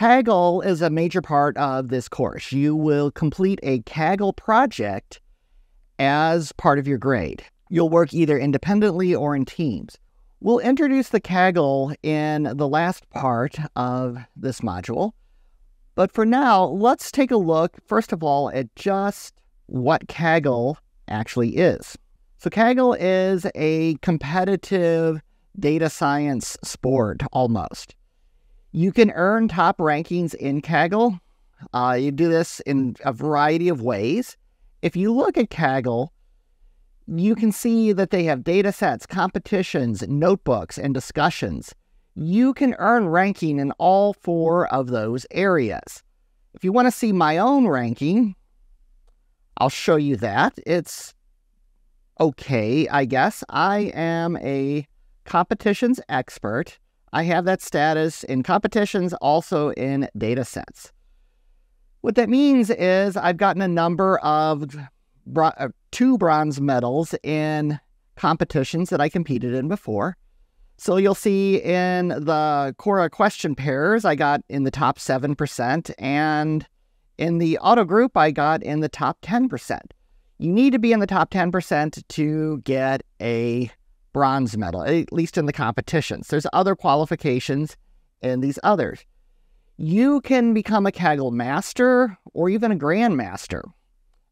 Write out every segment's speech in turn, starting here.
Kaggle is a major part of this course. You will complete a Kaggle project as part of your grade. You'll work either independently or in teams. We'll introduce the Kaggle in the last part of this module. But for now, let's take a look, first of all, at just what Kaggle actually is. So, Kaggle is a competitive data science sport almost. You can earn top rankings in Kaggle. Uh, you do this in a variety of ways. If you look at Kaggle, you can see that they have data sets, competitions, notebooks, and discussions. You can earn ranking in all four of those areas. If you want to see my own ranking, I'll show you that. It's okay, I guess. I am a competitions expert. I have that status in competitions, also in data sets. What that means is I've gotten a number of bro- uh, two bronze medals in competitions that I competed in before. So you'll see in the Quora question pairs, I got in the top 7%, and in the Otto Group, I got in the top 10%. You need to be in the top 10% to get a bronze medal, at least in the competitions. There's other qualifications in these others. You can become a Kaggle master or even a grandmaster.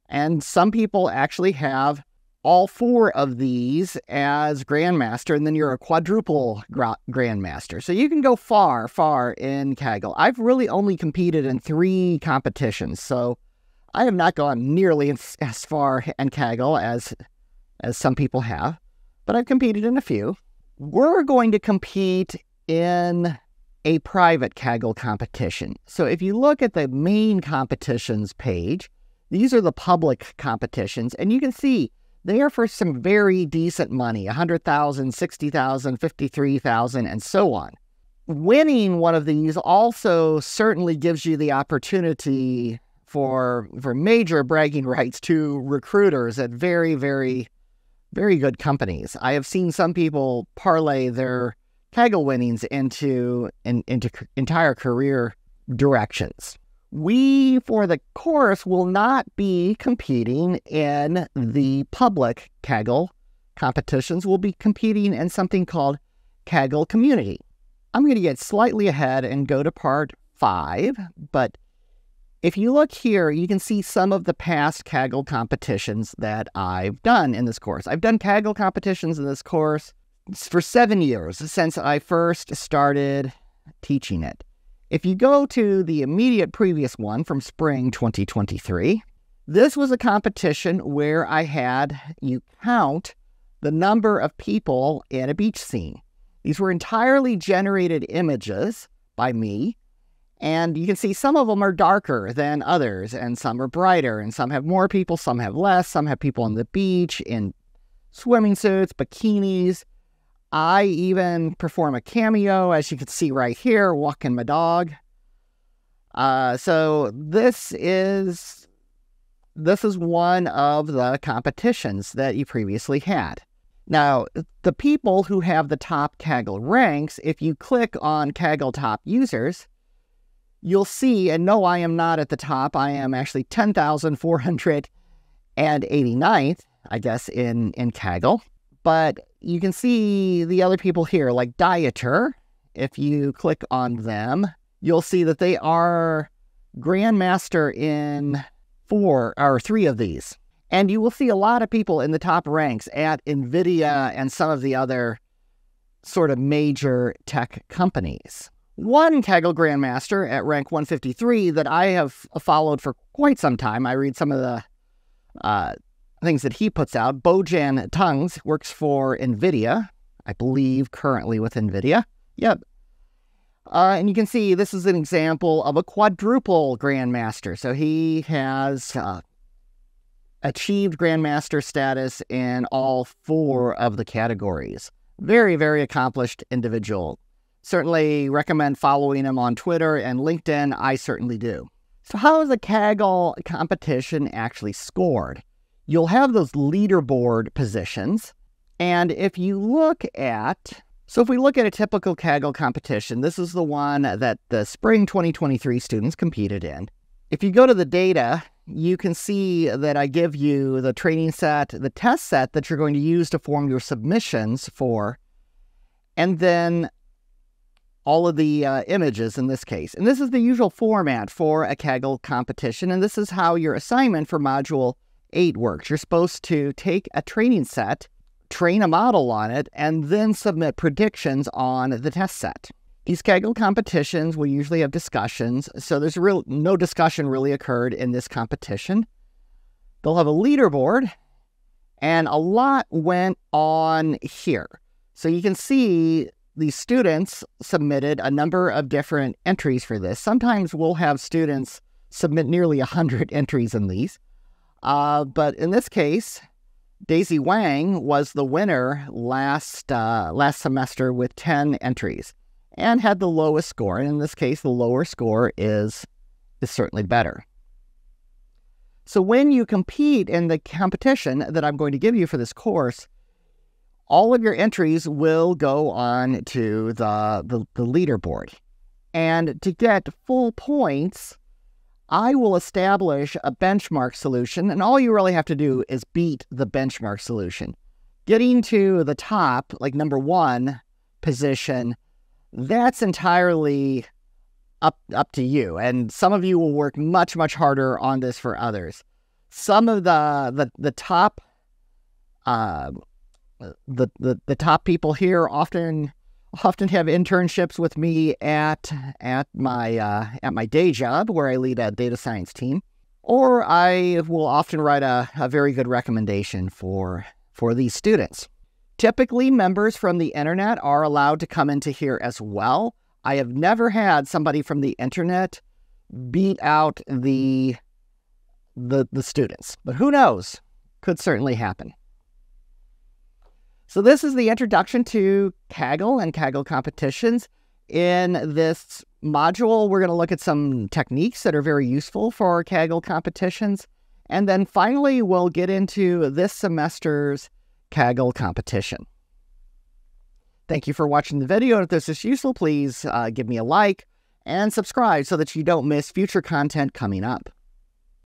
And some people actually have all four of these as grandmaster, and then you're a quadruple gra- grandmaster. So you can go far, far in Kaggle. I've really only competed in three competitions, so I have not gone nearly as far in Kaggle as as some people have, but I've competed in a few. We're going to compete in a private Kaggle competition. So if you look at the main competitions page, these are the public competitions, and you can see they are for some very decent money 100,000, 60,000, 53,000, and so on. Winning one of these also certainly gives you the opportunity for, for major bragging rights to recruiters at very, very, very good companies. I have seen some people parlay their Kaggle winnings into, in, into entire career directions we, for the course, will not be competing in the public Kaggle competitions. We'll be competing in something called Kaggle Community. I'm going to get slightly ahead and go to part five, but if you look here, you can see some of the past Kaggle competitions that I've done in this course. I've done Kaggle competitions in this course for seven years since I first started teaching it. If you go to the immediate previous one from spring 2023, this was a competition where I had you count the number of people in a beach scene. These were entirely generated images by me, and you can see some of them are darker than others, and some are brighter, and some have more people, some have less, some have people on the beach in swimming suits, bikinis, I even perform a cameo, as you can see right here, walking my dog. Uh, so this is this is one of the competitions that you previously had. Now, the people who have the top Kaggle ranks, if you click on Kaggle top users, you'll see, and no, I am not at the top. I am actually 10,489th, I guess, in, in Kaggle. But you can see the other people here, like Dieter. If you click on them, you'll see that they are Grandmaster in four or three of these. And you will see a lot of people in the top ranks at NVIDIA and some of the other sort of major tech companies. One Kaggle Grandmaster at rank 153 that I have followed for quite some time. I read some of the uh, things that he puts out. Bojan Tunguz works for NVIDIA, I believe currently with NVIDIA. Yep. Uh, and you can see this is an example of a quadruple Grandmaster. So he has uh, achieved Grandmaster status in all four of the categories. Very, very accomplished individual. Certainly recommend following him on Twitter and LinkedIn. I certainly do. So, how is a Kaggle competition actually scored? you'll have those leaderboard positions. And if you look at So if we look at a typical Kaggle competition, this is the one that the spring 2023 students competed in. If you go to the data, you can see that I give you the training set, the test set that you're going to use to form your submissions for, and then all of the uh, images in this case. And this is the usual format for a Kaggle competition, and this is how your assignment for Module 8 works. You're supposed to take a training set, train a model on it, and then submit predictions on the test set. These Kaggle competitions will usually have discussions, so there's real no discussion really occurred in this competition. They'll have a leaderboard, and a lot went on here. So you can see the students submitted a number of different entries for this. Sometimes we'll have students submit nearly 100 entries in these. Uh, but in this case, Daisy Wang was the winner last uh, last semester with 10 entries and had the lowest score. And in this case, the lower score is, is certainly better. So when you compete in the competition that I'm going to give you for this course, all of your entries will go on to the, the, the leaderboard. And to get full points, I will establish a benchmark solution, and all you really have to do is beat the benchmark solution. Getting to the top, like number one position, that's entirely up up to you. And some of you will work much, much harder on this for others. Some of the the, the top uh, the, the the top people here often often have internships with me at at my uh, at my day job where I lead a data science team, or I will often write a, a very good recommendation for for these students. Typically, members from the internet are allowed to come into here as well. I have never had somebody from the internet beat out the the the students, but who knows? Could certainly happen. So this is the introduction to Kaggle and Kaggle competitions. In this module, we're going to look at some techniques that are very useful for Kaggle competitions. And then finally, we'll get into this semester's Kaggle competition. Thank you for watching the video. If this is useful, please uh, give me a like and subscribe so that you don't miss future content coming up.